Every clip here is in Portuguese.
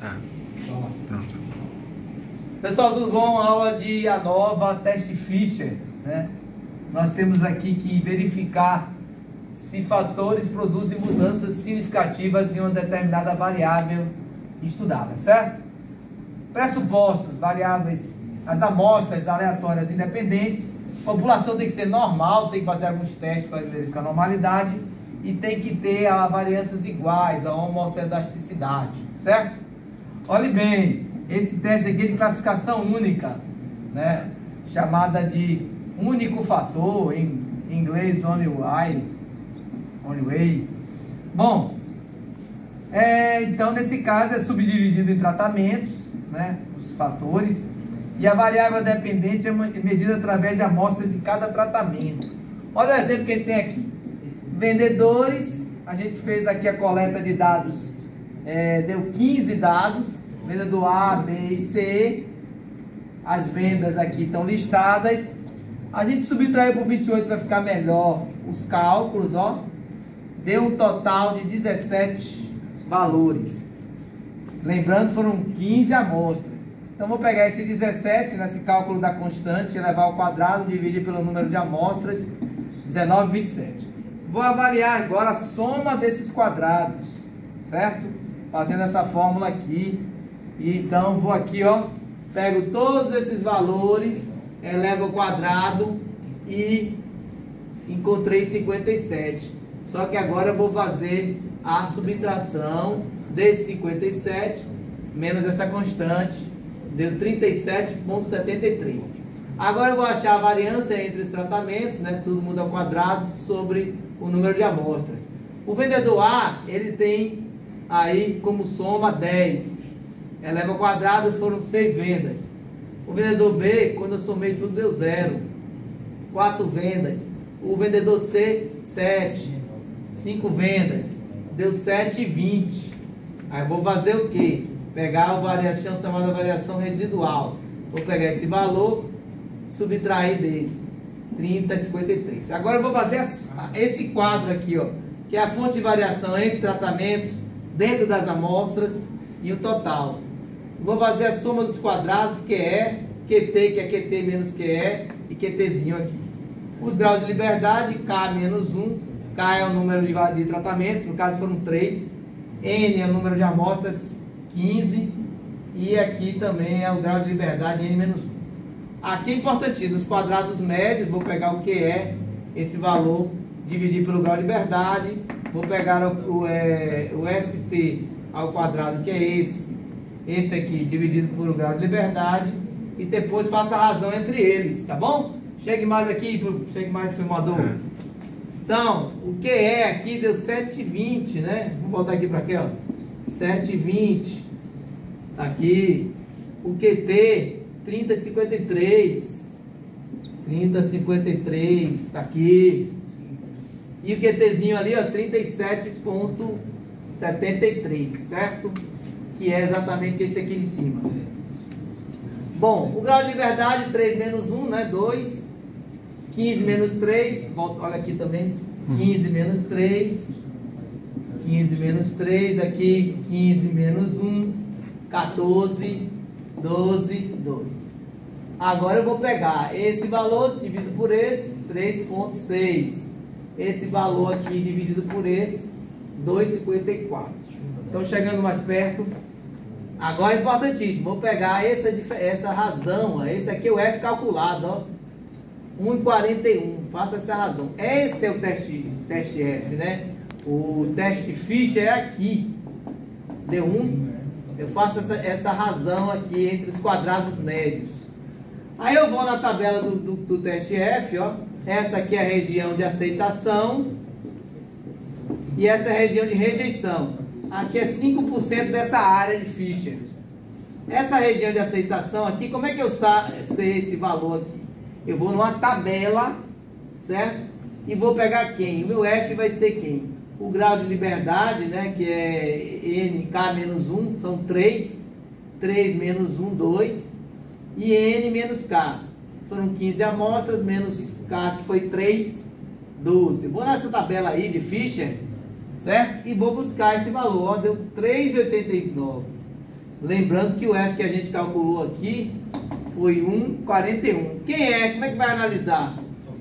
Tá. Pronto. Pessoal, tudo bom? Aula de ANOVA, teste Fischer, né? Nós temos aqui que verificar se fatores produzem mudanças significativas em uma determinada variável estudada, certo? Pressupostos, variáveis, as amostras aleatórias independentes, população tem que ser normal, tem que fazer alguns testes para verificar a normalidade e tem que ter a variâncias iguais, a homocedasticidade, certo? Olhe bem, esse teste aqui é de classificação única, né? chamada de único fator, em inglês only way. Only way. Bom, é, então nesse caso é subdividido em tratamentos, né? os fatores, e a variável dependente é medida através de amostra de cada tratamento. Olha o exemplo que ele tem aqui. Vendedores, a gente fez aqui a coleta de dados, é, deu 15 dados, venda do A, B e C, as vendas aqui estão listadas, a gente subtraiu por 28 para ficar melhor os cálculos, ó, deu um total de 17 valores, lembrando foram 15 amostras, então vou pegar esse 17 nesse cálculo da constante, levar ao quadrado, dividir pelo número de amostras, 19, 27. Vou avaliar agora a soma desses quadrados, certo? Fazendo essa fórmula aqui. Então vou aqui, ó, pego todos esses valores, elevo ao quadrado e encontrei 57. Só que agora eu vou fazer a subtração desse 57 menos essa constante, deu 37,73. Agora eu vou achar a variância entre os tratamentos, né, todo mundo ao quadrado, sobre o número de amostras. O vendedor A, ele tem aí como soma 10. Eleva ao quadrado foram 6 vendas. O vendedor B, quando eu somei tudo, deu 0. 4 vendas. O vendedor C, 7. 5 vendas. Deu 7,20. Aí vou fazer o quê? Pegar a variação chamada variação residual. Vou pegar esse valor, subtrair desse. 30, 53. Agora eu vou fazer esse quadro aqui, ó, que é a fonte de variação entre tratamentos, dentro das amostras e o total. Vou fazer a soma dos quadrados, que é QT, que é QT menos QE, e QTzinho aqui. Os graus de liberdade, K menos 1, K é o número de, de tratamentos, no caso foram 3, N é o número de amostras, 15, e aqui também é o grau de liberdade, N menos 1. Aqui é importantíssimo, os quadrados médios, vou pegar o que é esse valor, dividir pelo grau de liberdade, vou pegar o, o, é, o ST ao quadrado, que é esse, esse aqui, dividido por grau de liberdade, e depois faço a razão entre eles, tá bom? Chegue mais aqui, chegue mais filmador. É. Então, o que é aqui deu 7,20, né? Vamos voltar aqui para cá, ó. 7,20. Tá aqui. O QT 3053. 3053, tá aqui. E o QTzinho ali, ó, 37.73, certo? Que é exatamente esse aqui de cima. Bom, o grau de liberdade, 3 menos 1, né? 2. 15 menos 3, volta, olha aqui também. 15 menos 3. 15 menos 3, aqui 15 menos 1, 14 12, 2. Agora eu vou pegar esse valor dividido por esse, 3,6. Esse valor aqui dividido por esse, 2,54. Então chegando mais perto. Agora é importantíssimo, vou pegar essa, essa razão, esse aqui é o F calculado, ó. 1,41, faça essa razão. Esse é o teste, teste F, né? O teste Fischer é aqui. Deu 1, eu faço essa, essa razão aqui entre os quadrados médios. Aí eu vou na tabela do, do, do teste F, ó. Essa aqui é a região de aceitação. E essa é a região de rejeição. Aqui é 5% dessa área de Fischer. Essa região de aceitação aqui, como é que eu sei esse valor aqui? Eu vou numa tabela, certo? E vou pegar quem? O meu F vai ser quem? o grau de liberdade, né, que é nk menos 1, são 3, 3 menos 1, 2, e n menos k. Foram 15 amostras, menos k, que foi 3, 12. Vou nessa tabela aí de Fischer, certo? E vou buscar esse valor, ó, deu 3,89. Lembrando que o F que a gente calculou aqui foi 1,41. Quem é? Como é que vai analisar?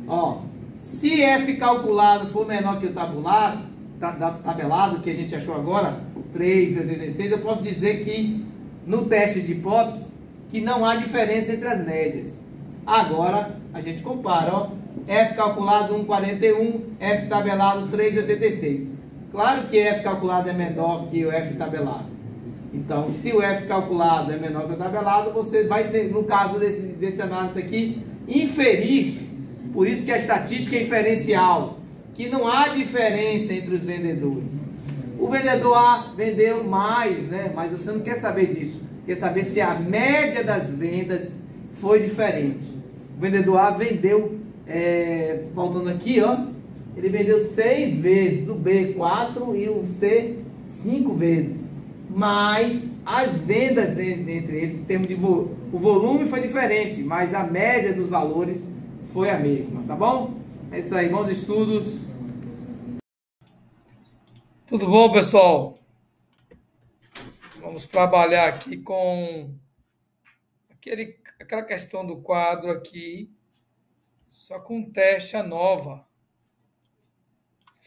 Ó, se F calculado for menor que o tabulado, tabelado que a gente achou agora, 3,86, eu posso dizer que no teste de hipótese que não há diferença entre as médias. Agora a gente compara, ó, F calculado 1,41, F tabelado 3,86. Claro que F calculado é menor que o F tabelado. Então, se o F calculado é menor que o tabelado, você vai, no caso desse, desse análise aqui, inferir, por isso que a estatística é inferencial, que não há diferença entre os vendedores. O vendedor A vendeu mais, né? mas você não quer saber disso. Quer saber se a média das vendas foi diferente. O vendedor A vendeu, é, aqui, ó, ele vendeu seis vezes, o B quatro e o C cinco vezes. Mas as vendas entre eles, em termos de vo o volume foi diferente, mas a média dos valores foi a mesma, tá bom? É isso aí, bons estudos. Tudo bom, pessoal? Vamos trabalhar aqui com aquele, aquela questão do quadro aqui, só com teste a nova.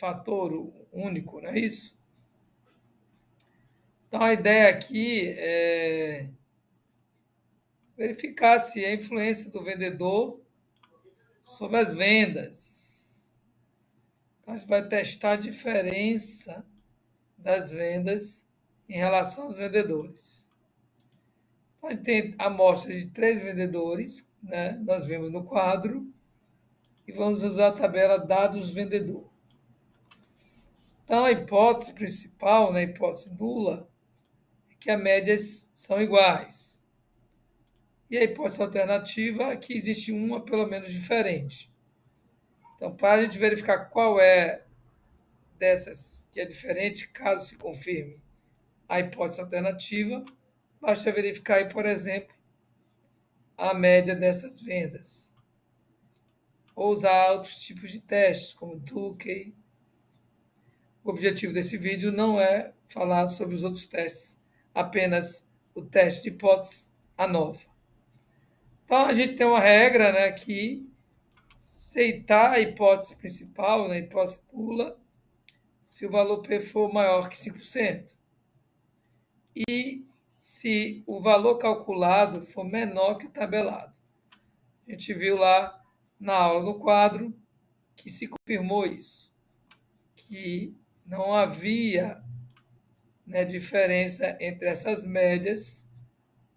Fator único, não é isso? Então, a ideia aqui é verificar se a influência do vendedor sobre as vendas. Então, a gente vai testar a diferença das vendas em relação aos vendedores. Então, a gente tem amostras de três vendedores, né? nós vemos no quadro, e vamos usar a tabela dados vendedor. Então, a hipótese principal, né, a hipótese nula, é que as médias são iguais. E a hipótese alternativa é que existe uma pelo menos diferente. Então, para a gente verificar qual é dessas que é diferente, caso se confirme a hipótese alternativa, basta verificar aí, por exemplo, a média dessas vendas. Ou usar outros tipos de testes, como Tukey. O objetivo desse vídeo não é falar sobre os outros testes, apenas o teste de hipótese ANOVA. Então, a gente tem uma regra né, que aceitar a hipótese principal, né, a hipótese nula, se o valor P for maior que 5%. E se o valor calculado for menor que o tabelado. A gente viu lá na aula no quadro que se confirmou isso, que não havia né, diferença entre essas médias,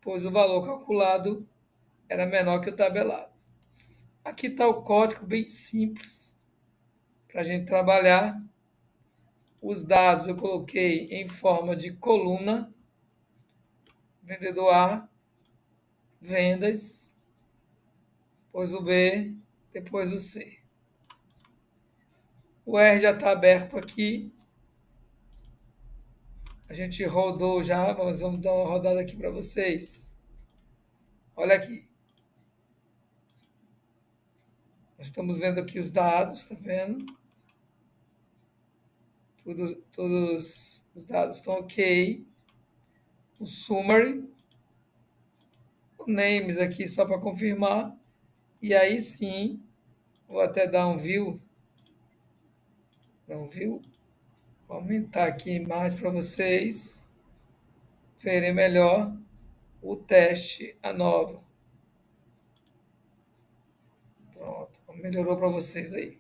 pois o valor calculado era menor que o tabelado. Aqui está o código bem simples para a gente trabalhar os dados eu coloquei em forma de coluna. Vendedor A, vendas, depois o B, depois o C. O R já está aberto aqui. A gente rodou já, mas vamos dar uma rodada aqui para vocês. Olha aqui. Nós estamos vendo aqui os dados, está vendo? Tudo, todos os dados estão ok. O summary. O names aqui só para confirmar. E aí sim, vou até dar um view. Não viu? Vou aumentar aqui mais para vocês verem melhor o teste a nova. Pronto, melhorou para vocês aí.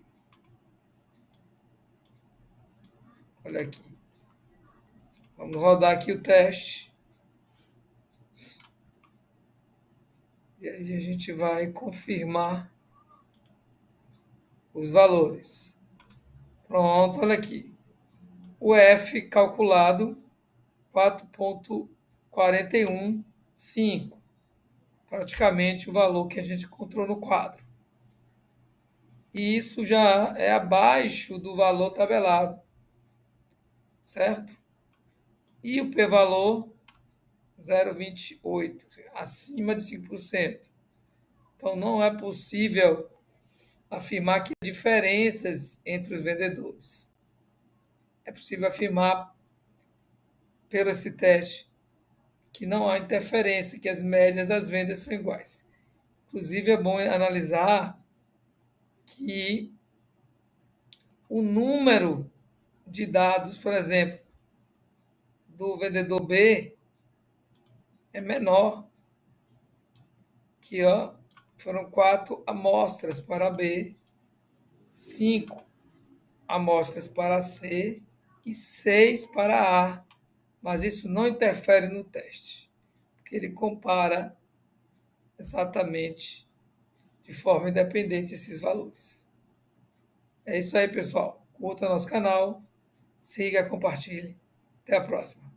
Olha aqui. Vamos rodar aqui o teste. E aí a gente vai confirmar os valores. Pronto, olha aqui. O F calculado 4.415. Praticamente o valor que a gente encontrou no quadro. E isso já é abaixo do valor tabelado certo? E o p-valor 0,28, acima de 5%. Então, não é possível afirmar que há diferenças entre os vendedores. É possível afirmar, pelo esse teste, que não há interferência, que as médias das vendas são iguais. Inclusive, é bom analisar que o número de dados, por exemplo, do vendedor B é menor que ó, foram quatro amostras para B, cinco amostras para C e seis para A. Mas isso não interfere no teste, porque ele compara exatamente de forma independente esses valores. É isso aí, pessoal. Curta nosso canal, siga, compartilhe. Até a próxima.